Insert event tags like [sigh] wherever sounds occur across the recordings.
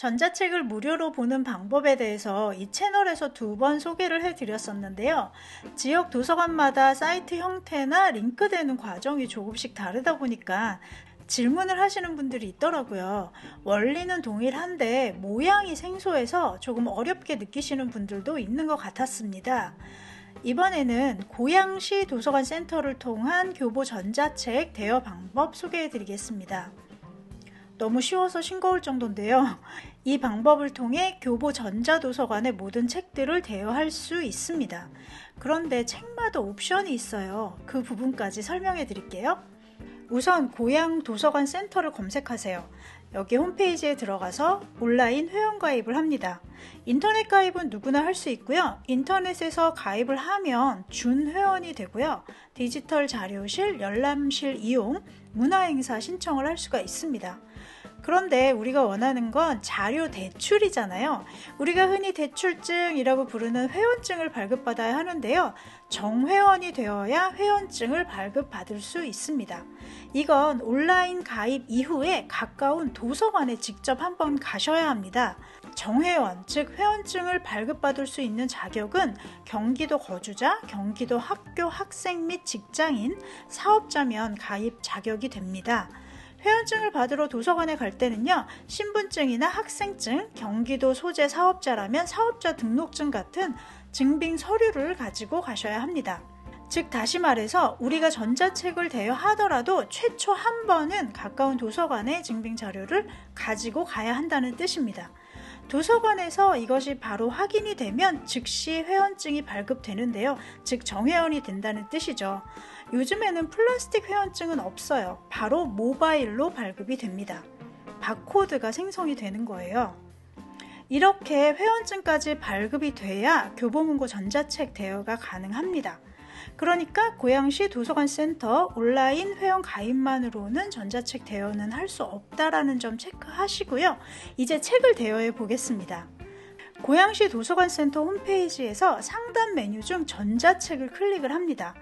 전자책을 무료로 보는 방법에 대해서 이 채널에서 두 번 소개를 해드렸었는데요. 지역 도서관마다 사이트 형태나 링크되는 과정이 조금씩 다르다 보니까 질문을 하시는 분들이 있더라고요. 원리는 동일한데 모양이 생소해서 조금 어렵게 느끼시는 분들도 있는 것 같았습니다. 이번에는 고양시 도서관 센터를 통한 교보 전자책 대여 방법 소개해 드리겠습니다. 너무 쉬워서 싱거울 정도인데요. [laughs] 이 방법을 통해 교보 전자도서관의 모든 책들을 대여할 수 있습니다. 그런데 책마다 옵션이 있어요. 그 부분까지 설명해 드릴게요. 우선 고향 도서관 센터를 검색하세요. 여기 홈페이지에 들어가서 온라인 회원가입을 합니다. 인터넷 가입은 누구나 할 수 있고요. 인터넷에서 가입을 하면 준회원이 되고요. 디지털 자료실, 열람실 이용, 문화행사 신청을 할 수가 있습니다. 그런데 우리가 원하는 건 자료 대출이잖아요. 우리가 흔히 대출증이라고 부르는 회원증을 발급받아야 하는데요. 정회원이 되어야 회원증을 발급받을 수 있습니다. 이건 온라인 가입 이후에 가까운 도서관에 직접 한번 가셔야 합니다. 정회원, 즉 회원증을 발급받을 수 있는 자격은 경기도 거주자, 경기도 학교 학생 및 직장인, 사업자면 가입 자격이 됩니다. 회원증을 받으러 도서관에 갈 때는요, 신분증이나 학생증, 경기도 소재 사업자라면 사업자 등록증 같은 증빙 서류를 가지고 가셔야 합니다. 즉, 다시 말해서 우리가 전자책을 대여하더라도 최초 한 번은 가까운 도서관에 증빙 자료를 가지고 가야 한다는 뜻입니다. 도서관에서 이것이 바로 확인이 되면 즉시 회원증이 발급되는데요. 즉 정회원이 된다는 뜻이죠. 요즘에는 플라스틱 회원증은 없어요. 바로 모바일로 발급이 됩니다. 바코드가 생성이 되는 거예요. 이렇게 회원증까지 발급이 돼야 교보문고 전자책 대여가 가능합니다. 그러니까 고양시 도서관 센터 온라인 회원 가입만으로는 전자책 대여는 할 수 없다라는 점 체크하시고요. 이제 책을 대여해 보겠습니다. 고양시 도서관 센터 홈페이지에서 상단 메뉴 중 전자책을 클릭을 합니다.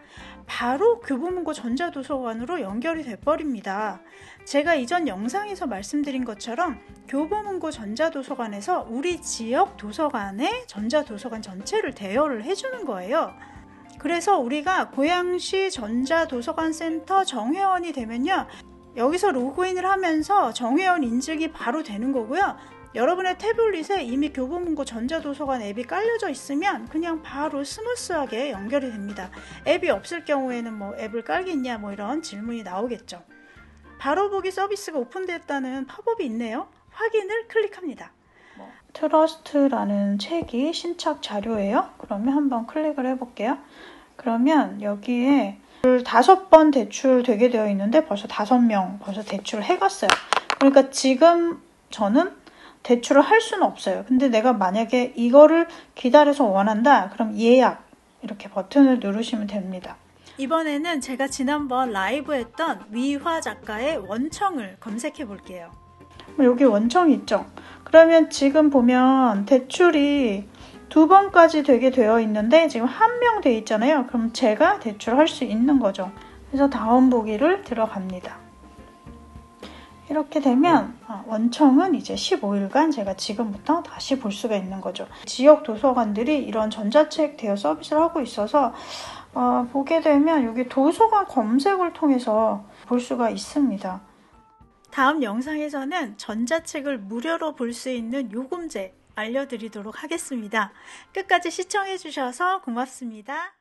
바로 교보문고 전자도서관으로 연결이 돼버립니다. 제가 이전 영상에서 말씀드린 것처럼 교보문고 전자도서관에서 우리 지역 도서관에 전자도서관 전체를 대여를 해주는 거예요. 그래서 우리가 고양시 전자도서관 센터 정회원이 되면요. 여기서 로그인을 하면서 정회원 인증이 바로 되는 거고요. 여러분의 태블릿에 이미 교보문고 전자도서관 앱이 깔려져 있으면 그냥 바로 스무스하게 연결이 됩니다. 앱이 없을 경우에는 뭐 앱을 깔겠냐 뭐 이런 질문이 나오겠죠. 바로 보기 서비스가 오픈됐다는 팝업이 있네요. 확인을 클릭합니다. 뭐, 트러스트라는 책이 신착 자료예요. 그러면 한번 클릭을 해볼게요. 그러면 여기에 다섯 번 대출 되게 되어 있는데 벌써 다섯 명 벌써 대출을 해갔어요. 그러니까 지금 저는 대출을 할 수는 없어요. 근데 내가 만약에 이거를 기다려서 원한다. 그럼 예약 이렇게 버튼을 누르시면 됩니다. 이번에는 제가 지난번 라이브 했던 위화 작가의 원청을 검색해 볼게요. 여기 원청 있죠? 그러면 지금 보면 대출이 두 번까지 되게 되어 있는데 지금 한 명 돼 있잖아요. 그럼 제가 대출할 수 있는 거죠. 그래서 다음 보기를 들어갑니다. 이렇게 되면 어, 원청은 이제 15일간 제가 지금부터 다시 볼 수가 있는 거죠. 지역 도서관들이 이런 전자책 대여 서비스를 하고 있어서 어, 보게 되면 여기 도서관 검색을 통해서 볼 수가 있습니다. 다음 영상에서는 전자책을 무료로 볼 수 있는 요금제 알려드리도록 하겠습니다. 끝까지 시청해주셔서 고맙습니다.